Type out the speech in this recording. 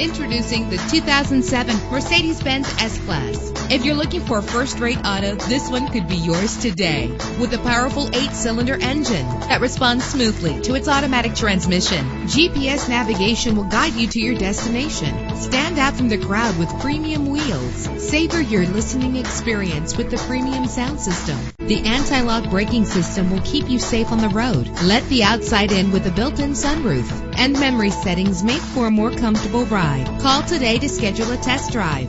Introducing the 2007 Mercedes-Benz S-Class. If you're looking for a first-rate auto, this one could be yours today. With a powerful eight-cylinder engine that responds smoothly to its automatic transmission, GPS navigation will guide you to your destination. Stand out from the crowd with premium wheels. Savor your listening experience with the premium sound system. The anti-lock braking system will keep you safe on the road. Let the outside in with a built-in sunroof. And memory settings make for a more comfortable ride. Call today to schedule a test drive.